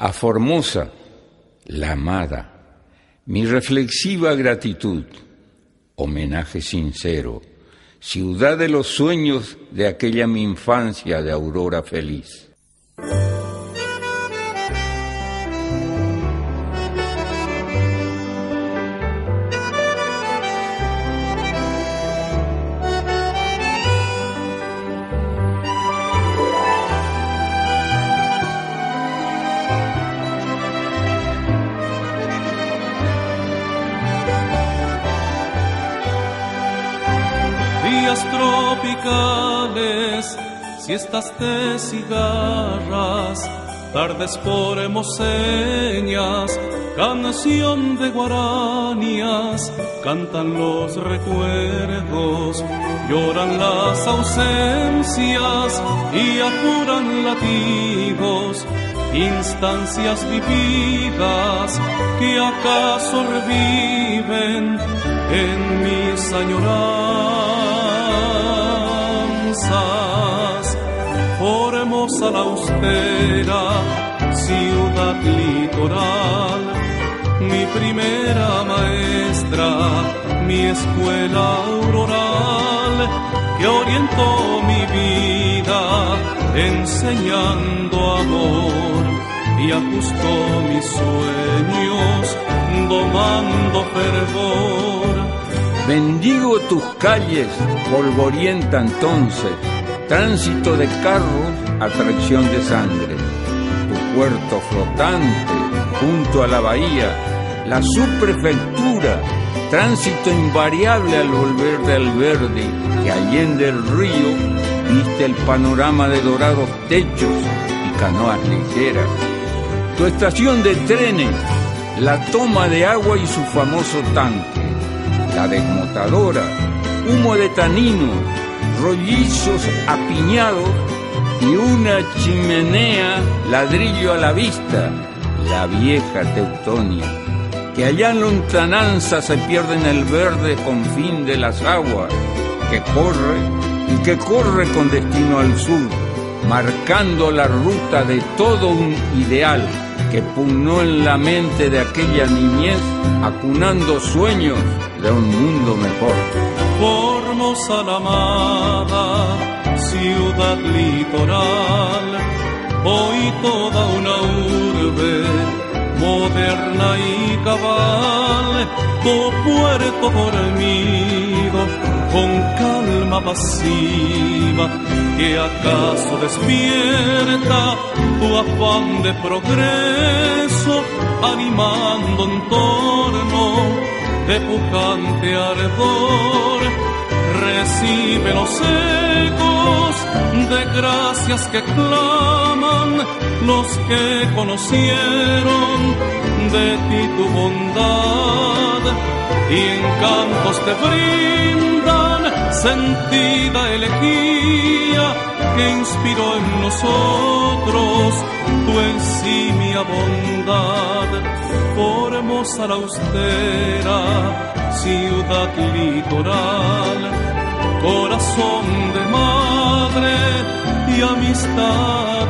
A Formosa, la amada, mi reflexiva gratitud, homenaje sincero, ciudad de los sueños de aquella mi infancia de aurora feliz. Fiestas de cigarras, tardes por emoseñas, canción de guaranías, cantan los recuerdos, lloran las ausencias y apuran latidos, instancias vividas que acaso reviven en mis añoranzas a la austera ciudad litoral, mi primera maestra, mi escuela auroral, que orientó mi vida enseñando amor y ajustó mis sueños domando fervor. Bendigo tus calles, polvorienta entonces, tránsito de carros atracción de sangre, tu puerto flotante junto a la bahía, la subprefectura, tránsito invariable al volver del verde, que allende el río viste el panorama de dorados techos y canoas ligeras. Tu estación de trenes, la toma de agua y su famoso tanque, la desmotadora, humo de tanino, rollizos apiñados y una chimenea ladrillo a la vista, la vieja Teutonia, que allá en lontananza se pierde en el verde confín de las aguas, que corre y que corre con destino al sur, marcando la ruta de todo un ideal que pugnó en la mente de aquella niñez, acunando sueños de un mundo mejor. Formosa la amada ciudad litoral, hoy toda una urbe moderna y cabal, tu puerto dormido con calma pasiva, que acaso despierta tu afán de progreso, animando en torno de pujante ardor. Recibe los ecos de gracias que claman los que conocieron de ti tu bondad y encantos te brindan sentida elegía que inspiró en nosotros tu eximia bondad, hermosa la austera ciudad litoral corazón de madre y amistad